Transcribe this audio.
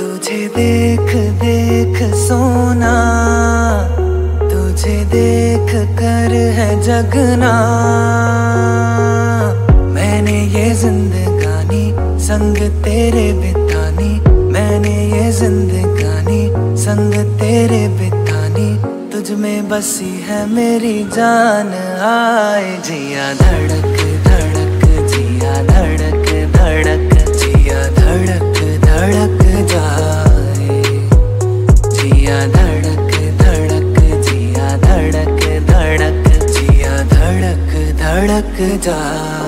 देख देख सोना। तुझे देख कर है जगना। मैंने ये जिंदगानी संग तेरे बितानी। मैंने ये जिंदगानी संग तेरे बितानी। तुझ में बसी है मेरी जान। आए जिया धड़क धड़क जिया धड़क धड़क जिया धड़क धड़क जिया धड़क धड़क जाए